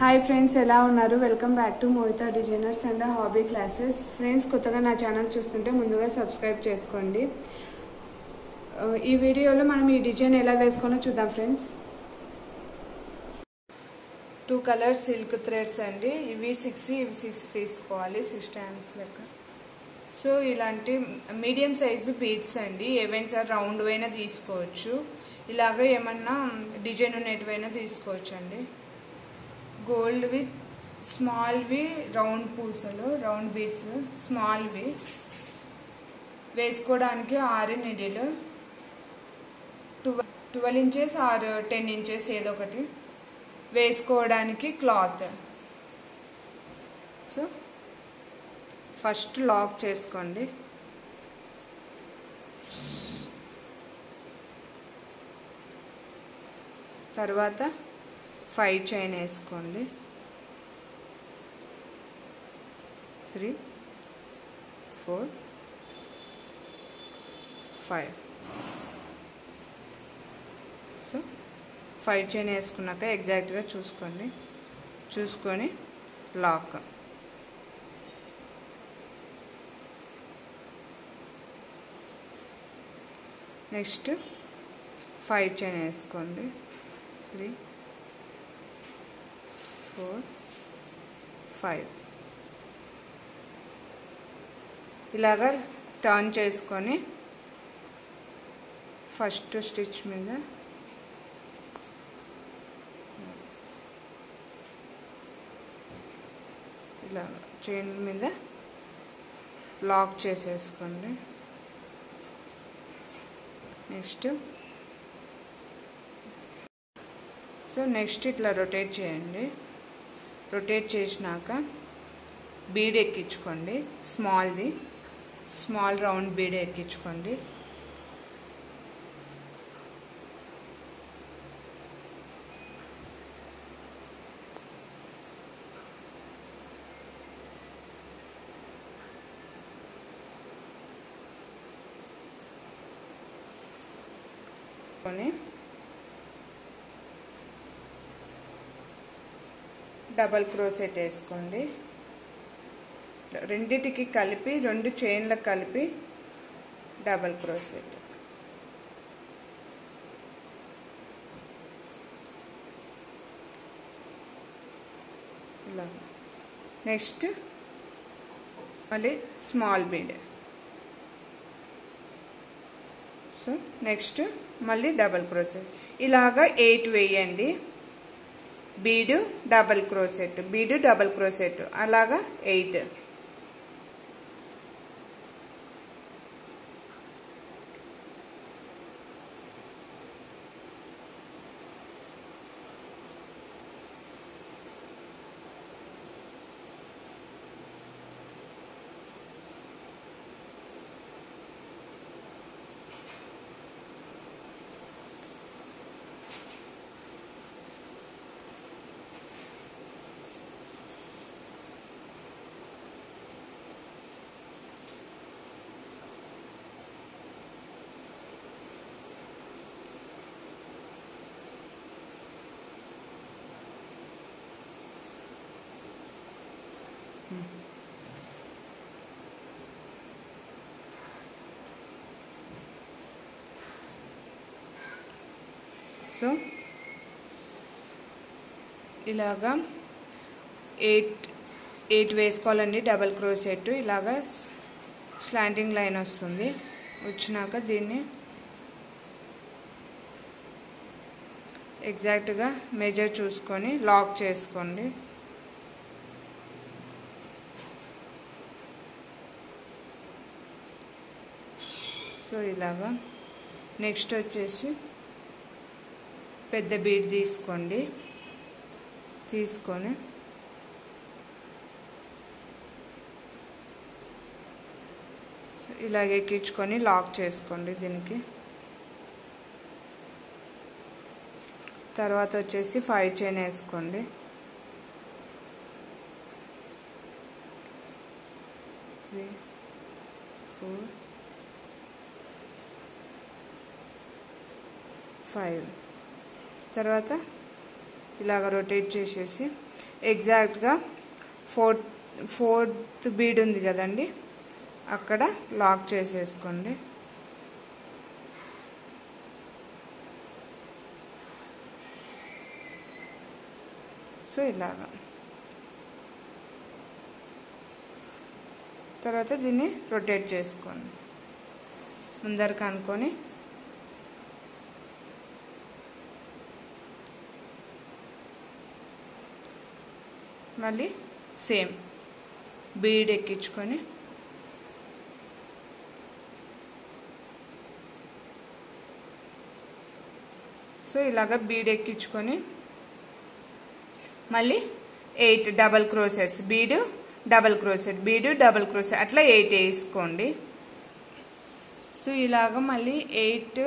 Hi friends ఎలా ఉన్నారు? Welcome back to Mohita designers and hobby classes friends కొత్తగా నా ఛానల్ చూస్తుంటే ముందుగా సబ్స్క్రైబ్ చేసుకోండి. Uh, ఈ వీడియోలో మనం ఈ డిజైన్ ఎలా వేసుకోనో చూద్దాం friends two colours silk threads అండి. ఇవి సిక్స్ ఇవి సిక్స్ తీసుకోవాలి సిక్స్ స్టాండ్స్ లెక్క. సో ఇలాంటి మీడియం సైజు బీడ్స్ అండి. ఏవైనా సార్ రౌండ్ అయినా తీసుకోవచ్చు. ఇలాగ ఏమన్నా డిజైన్ ఉన్నట్టువైనా తీసుకోవచ్చు అండి గోల్డ్వి స్మాల్వి రౌండ్ పూసలు రౌండ్ బీడ్స్ స్మాల్వి వేసుకోవడానికి ఆరు నిడిలు. ట్వెల్వ్ ట్వెల్వ్ ఇంచెస్ ఆరు టెన్ ఇంచెస్ ఏదో ఒకటి. వేసుకోవడానికి క్లాత్. సో ఫస్ట్ లాక్ చేసుకోండి. తర్వాత ఫైవ్ చైన్ వేసుకోండి. Three four five. So five chain వేసుకున్నాక ఎగ్జాక్ట్గా చూసుకోండి. చూసుకొని లాక్. నెక్స్ట్ ఫైవ్ చైన్ వేసుకోండి. త్రీ ఫోర్ ఫైవ్ ఇలాగా టర్న్ చేసుకొని ఫస్ట్ స్టిచ్ మీద ఇలా చైన్ మీద లాక్ చేసేసుకోండి. నెక్స్ట్ సో నెక్స్ట్ ఇట్లా రొటేట్ చేయండి. రొటేట్ చేసినాక బీడ్ ఎక్కించుకోండి. స్మాల్ది స్మాల్ రౌండ్ బీడ్ ఎక్కించుకోండి. కొని డబల్ క్రోసెట్ వేసుకోండి. రెండిటికి కలిపి రెండు చైన్లకు కలిపి డబల్ క్రోసెట్ ఇలా. నెక్స్ట్ మళ్ళీ స్మాల్ బీడ్. సో నెక్స్ట్ మళ్ళీ డబల్ క్రోసెట్ ఇలాగా ఎయిట్ వేయండి. Bead double crochet bead double crochet అలాగా ఎయిట్. సో ఇలాగా ఎయిట్ ఎయిట్ వేసుకోవాలండి డబల్ క్రోసెట్ ఇలాగా స్లాంటింగ్ లైన్ వస్తుంది. వచ్చినాక దీన్ని ఎగ్జాక్ట్గా మెజర్ చూసుకొని లాక్ చేసుకోండి. సో ఇలాగా నెక్స్ట్ వచ్చేసి పెద్ద బీడ్ తీసుకోండి. తీసుకొని ఇలాగ ఎక్కించుకొని లాక్ చేసుకోండి దీనికి. తర్వాత వచ్చేసి ఫైవ్ చైన్ వేసుకోండి. Three four five. తర్వాత ఇలాగ రొటేట్ చేసేసి ఎగ్జాక్ట్గా ఫోర్త్ ఫోర్త్ బీడ్ ఉంది కదండి అక్కడ లాక్ చేసేసుకోండి. సో ఇలాగా. తర్వాత దీన్ని రొటేట్ చేసుకోండి. ముందరకు అనుకొని మళ్ళీ సేమ్. బీడ్ ఎక్కించుకొని. సో ఇలాగ బీడ్ ఎక్కించుకొని. మళ్ళీ eight double crochets bead double crochet bead double crochet అట్లా ఎయిట్ వేసుకోండి. సో ఇలాగ మళ్ళీ eight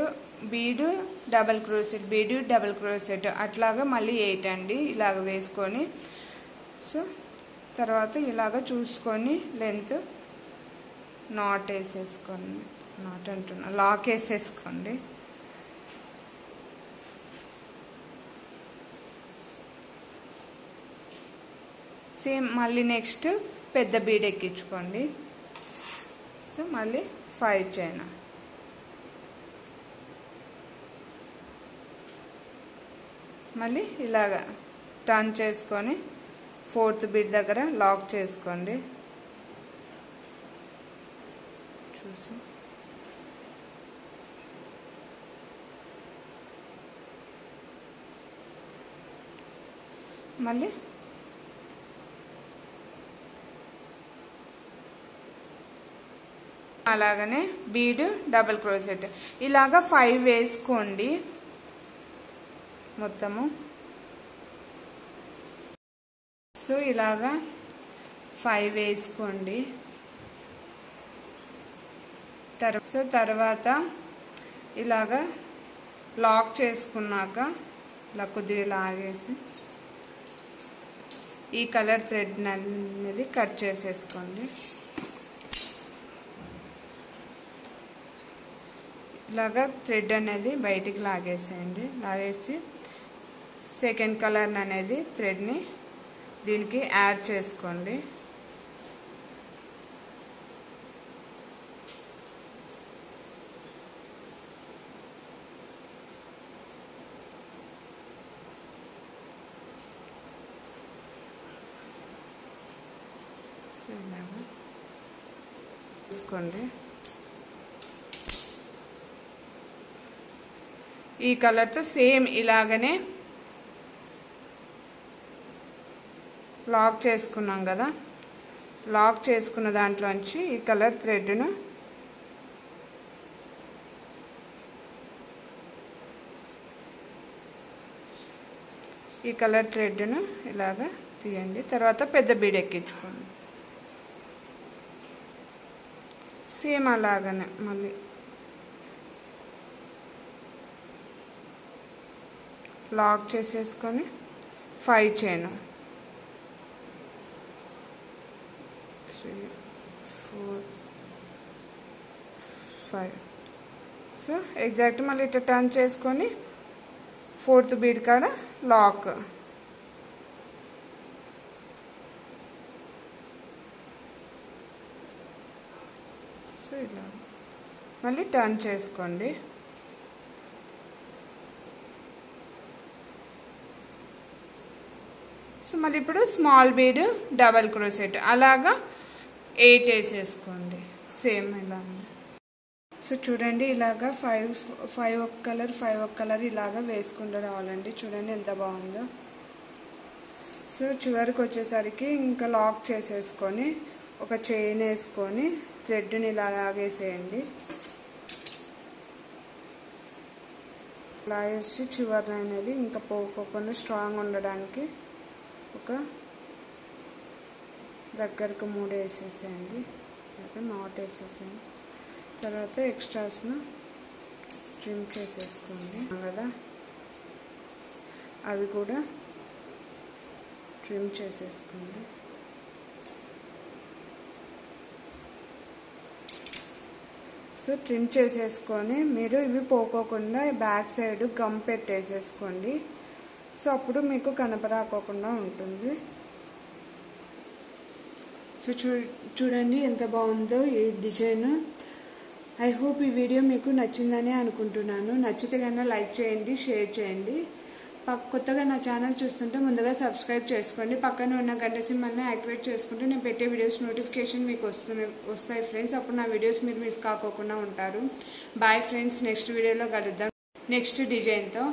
bead double crochet bead double crochet అట్లాగా మళ్ళీ ఎయిట్ అండి. ఇలాగ వేసుకొని. సో తర్వాత ఇలాగ చూసుకొని లెంత్ నాట్ వేసేసుకోండి. నాట్ అంటున్నా లాక్ వేసేసుకోండి. సేమ్ మళ్ళీ నెక్స్ట్ పెద్ద బీడ్ ఎక్కించుకోండి. సో మళ్ళీ ఫైవ్ చైన్. మళ్ళీ ఇలాగ టర్న్ చేసుకొని ఫోర్త్ బిడ్ దగ్గర లాక్ చేసుకోండి. చూసి. మళ్ళీ. అలాగనే బీడ్ డబల్ క్రోసెట్ ఇలాగా ఫైవ్ వేసుకోండి. మొత్తము. సో ఇలాగా ఫైవ్ వేసుకోండి సో తర్వాత ఇలాగా లాక్ చేసుకున్నాక ఇలా కొద్దిగా లాగేసి ఈ కలర్ థ్రెడ్ అనేది కట్ చేసేసుకోండి. ఇలాగా థ్రెడ్ అనేది బయటికి లాగేసేయండి. లాగేసి సెకండ్ కలర్ అనేది థ్రెడ్ని దీనికి యాడ్ చేసుకోండి. తీసుకోండి ఈ కలర్తో సేమ్ ఇలాగనే లాక్ చేసుకున్నాం కదా. లాక్ చేసుకున్న దాంట్లోంచి ఈ కలర్ థ్రెడ్ను ఈ కలర్ థ్రెడ్ను ఇలాగా తీయండి. తర్వాత పెద్ద బీడ్ ఎక్కించుకోండి. సేమ్ అలాగనే మళ్ళీ. లాక్ చేసేసుకొని ఫైవ్ చేయను. Three, four, five so exact మళ్ళీ ఇట్లా టర్న్ చేసుకొని ఫోర్త్ బీడ్ కాడ లాక్ సో ఇలా మళ్ళీ టర్న్ చేసుకోండి. సో మళ్ళీ ఇప్పుడు స్మాల్ బీడ్ డబల్ క్రోసెట్ అలాగా ఎయిట్ వేసేసుకోండి సేమ్ ఇలా సో చూడండి ఇలాగా ఫైవ్ ఫైవ్ ఒక కలర్ ఫైవ్ ఒక కలర్ ఇలాగా వేసుకుంటూ రావాలండి. చూడండి ఎంత బాగుందో. సో చివరికి వచ్చేసరికి ఇంకా లాక్ చేసేసుకొని ఒక చైన్ వేసుకొని థ్రెడ్ని ఇలా లాగేసేయండి. లాగేసి చివరి అనేది ఇంకా పోకోకుండా స్ట్రాంగ్ ఉండడానికి ఒక దగ్గరకు మూడు వేసేసేయండి లేక నాట్ వేసేసేయండి తర్వాత ఎక్స్ట్రాస్ను ట్రిమ్ చేసేసుకోండి. కదా? అవి కూడా ట్రిమ్ చేసేసుకోండి. సో ట్రిమ్ చేసేసుకొని మీరు ఇవి పోకోకుండా బ్యాక్ సైడ్ గమ్ పెట్టేసేసుకోండి. సో అప్పుడు మీకు కనపరాకోకుండా ఉంటుంది. సో చూ చూడండి ఎంత బాగుందో ఈ డిజైన్. ఐ హోప్ ఈ వీడియో మీకు నచ్చిందని అనుకుంటున్నాను. నచ్చితే కన్నా లైక్ చేయండి షేర్ చేయండి. కొత్తగా నా ఛానల్ చూస్తుంటే ముందుగా సబ్స్క్రైబ్ చేసుకోండి. పక్కన ఉన్న గంట సింబల్ని యాక్టివేట్ చేసుకుంటే నేను పెట్టే వీడియోస్ నోటిఫికేషన్ మీకు వస్తున్నాయి వస్తాయి ఫ్రెండ్స్. అప్పుడు నా వీడియోస్ మీరు మిస్ కాకోకుండా ఉంటారు. బాయ్ ఫ్రెండ్స్ నెక్స్ట్ వీడియోలో కలుద్దాం. నెక్స్ట్ డిజైన్తో.